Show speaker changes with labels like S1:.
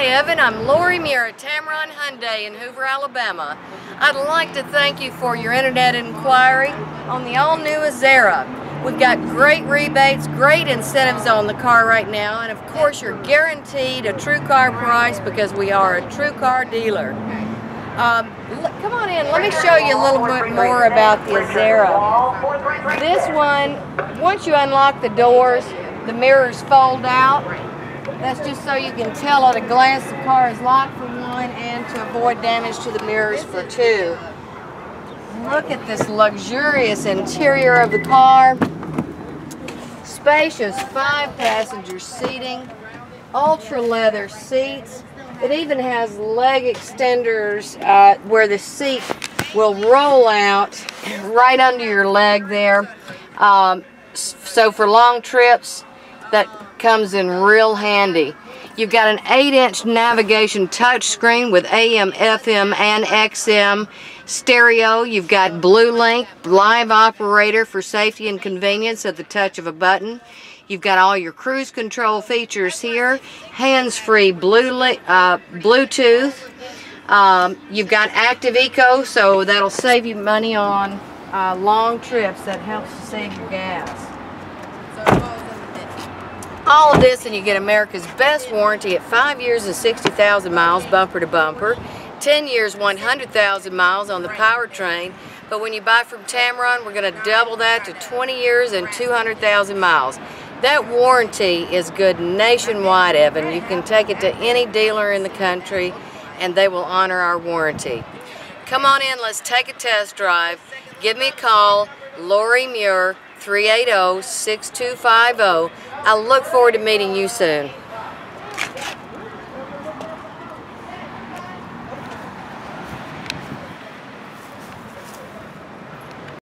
S1: Hi Evan, I'm Lori Muir at Tameron Hyundai in Hoover, Alabama. I'd like to thank you for your internet inquiry on the all-new Azera. We've got great rebates, great incentives on the car right now, and of course you're guaranteed a TrueCar price because we are a TrueCar dealer. Um, come on in, let me show you a little bit more about the Azera. This one, once you unlock the doors, the mirrors fold out that's just so you can tell at a glance the car is locked for one and to avoid damage to the mirrors for two. Look at this luxurious interior of the car. Spacious five passenger seating, ultra leather seats. It even has leg extenders uh, where the seat will roll out right under your leg there. Um, so for long trips, that comes in real handy. You've got an 8-inch navigation touchscreen with AM, FM, and XM stereo. You've got BlueLink, live operator for safety and convenience at the touch of a button. You've got all your cruise control features here, hands-free uh, Bluetooth. Um, you've got Active Eco, so that'll save you money on uh, long trips. That helps to save your gas. All of this and you get America's best warranty at 5 years and 60,000 miles bumper to bumper, 10 years 100,000 miles on the powertrain, but when you buy from Tameron we're going to double that to 20 years and 200,000 miles. That warranty is good nationwide, Evan. You can take it to any dealer in the country and they will honor our warranty. Come on in, let's take a test drive. Give me a call, Lori Muir, 380-6250. I look forward to meeting you soon.